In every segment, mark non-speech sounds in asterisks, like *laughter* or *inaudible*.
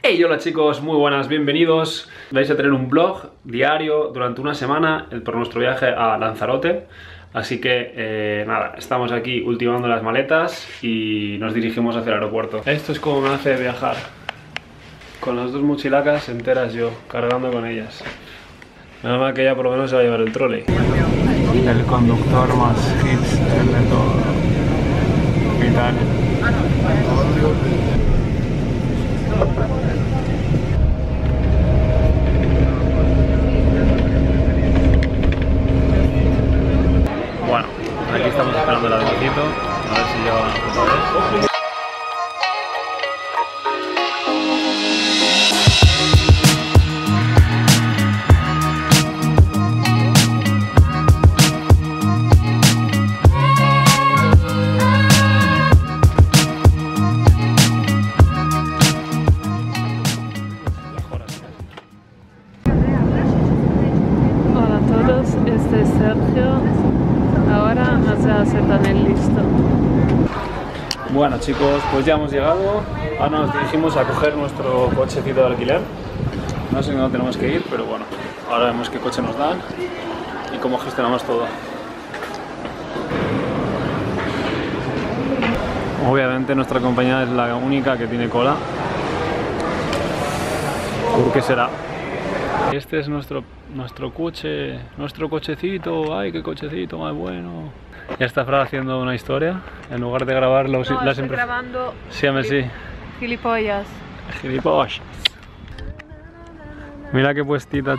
Hey, hola chicos, muy buenas, bienvenidos. Vais a tener un vlog diario durante una semana por nuestro viaje a Lanzarote. Así que eh, nada, estamos aquí ultimando las maletas y nos dirigimos hacia el aeropuerto. Esto es como me hace viajar. Con las dos mochilacas enteras yo, cargando con ellas. Nada más que ella por lo menos se va a llevar el trolley. El conductor más hipster de todo. Italia. Sergio. Ahora nos hace el listo. Bueno chicos, pues ya hemos llegado. Ahora nos dirigimos a coger nuestro cochecito de alquiler. No sé dónde tenemos que ir, pero bueno, ahora vemos qué coche nos dan y cómo gestionamos todo. Obviamente nuestra compañía es la única que tiene cola. ¿Por qué será? Este es nuestro, nuestro coche, nuestro cochecito. ¡Ay, qué cochecito más bueno! Ya está Fran haciendo una historia. En lugar de grabar los, No, las estoy grabando Sí, a sí. gilipollas. Gilipollas. Mira qué puestita.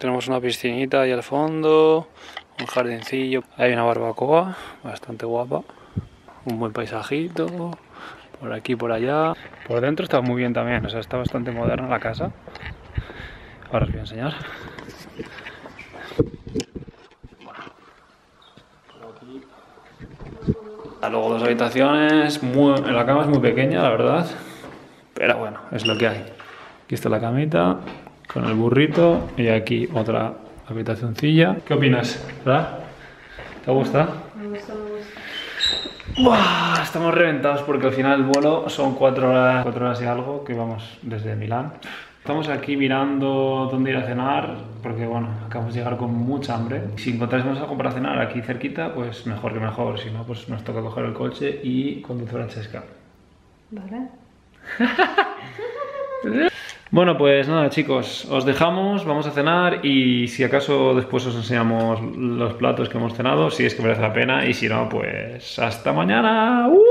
Tenemos una piscinita ahí al fondo, un jardincillo, hay una barbacoa bastante guapa, un buen paisajito, por aquí por allá. Por dentro está muy bien también, o sea, está bastante moderna la casa. Ahora os voy a enseñar. Luego dos habitaciones, muy- la cama es muy pequeña, la verdad, pero bueno, es lo que hay. Aquí está la camita con el burrito y aquí otra habitacioncilla. ¿Qué opinas? ¿Verdad? ¿Te gusta? Buah, estamos reventados porque al final el vuelo son cuatro horas, cuatro horas y algo que vamos desde Milán. Estamos aquí mirando dónde ir a cenar porque bueno, acabamos de llegar con mucha hambre. Si encontrásemos algo para cenar aquí cerquita, pues mejor que mejor. Si no, pues nos toca coger el coche y conducir a Chesca. Vale. *laughs* Bueno, pues nada, chicos, os dejamos, vamos a cenar y si acaso después os enseñamos los platos que hemos cenado, si es que merece la pena y si no, pues hasta mañana. ¡Uh!